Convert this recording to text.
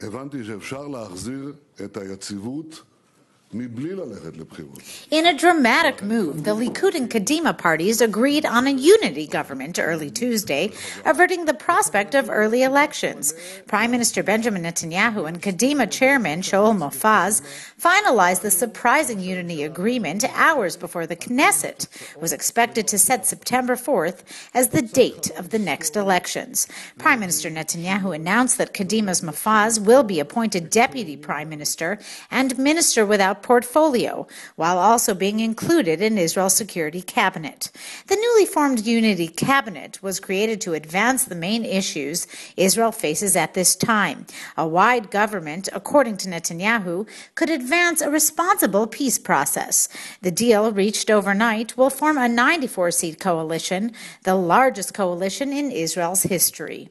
הבנתי שאפשר להחזיר את היציבות In a dramatic move, the Likud and Kadima parties agreed on a unity government early Tuesday, averting the prospect of early elections. Prime Minister Benjamin Netanyahu and Kadima chairman Shaul Mofaz finalized the surprising unity agreement hours before the Knesset was expected to set September 4th as the date of the next elections. Prime Minister Netanyahu announced that Kadima's Mofaz will be appointed deputy prime minister and minister without portfolio, while also being included in Israel's security cabinet. The newly formed Unity Cabinet was created to advance the main issues Israel faces at this time. A wide government, according to Netanyahu, could advance a responsible peace process. The deal, reached overnight, will form a 94 seat coalition, the largest coalition in Israel's history.